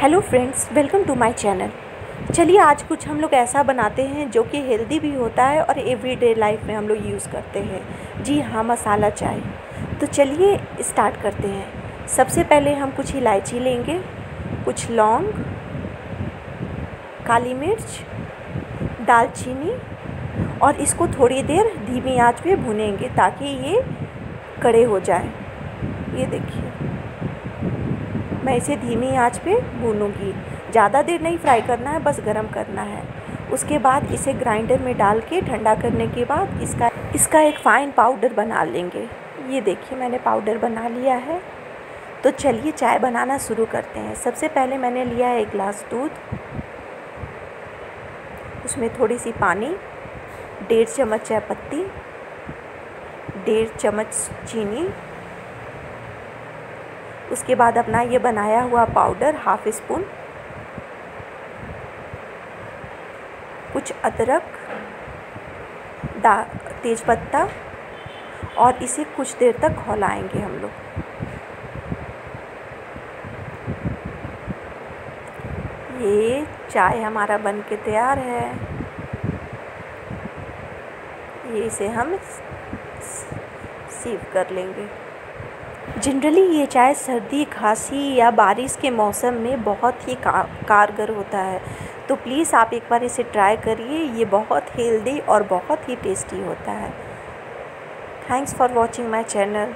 Hello friends welcome to my channel चलिए आज कुछ हम लोग ऐसा बनाते हैं जो कि हेल्दी भी होता है और एवरीडे लाइफ में हम लोग यूज़ करते हैं। जी हाँ मसाला चाय। तो चलिए स्टार्ट करते हैं। सबसे पहले हम कुछ इलायची लेंगे, कुछ लौंग, काली मिर्च, दालचीनी और इसको थोड़ी देर धीमी आँच पे भुनेंगे ताकि ये कड़े हो जाए। ये देखिए। मैं इसे धीमी आँच पे भूनूँगी। ज़्यादा देर नहीं फ्राई करना है, बस गरम करना है। उसके बाद इसे ग्राइंडर में डाल के ठंडा करने के बाद इसका इसका एक फ़ाइन पाउडर बना लेंगे। ये देखिए, मैंने पाउडर बना लिया है। तो चलिए चाय बनाना शुरू करते हैं। सबसे पहले मैंने लिया है एक गिलास दूध। उसमें थोड़ी सी पानी, डेढ़ चम्मच चाय पत्ती, डेढ़ चम्मच चीनी उसके बाद अपना ये बनाया हुआ पाउडर हाफ़ स्पून कुछ अदरक, दा तेज़पत्ता और इसे कुछ देर तक खौलाएँगे हम लोग। ये चाय हमारा बन के तैयार है। ये इसे हम सीव कर लेंगे। जनरली ये चाय सर्दी खांसी या बारिश के मौसम में बहुत ही का, कारगर होता है। तो प्लीज़ आप एक बार इसे ट्राई करिए। ये बहुत हेल्दी और बहुत ही टेस्टी होता है। Thanks for watching my channel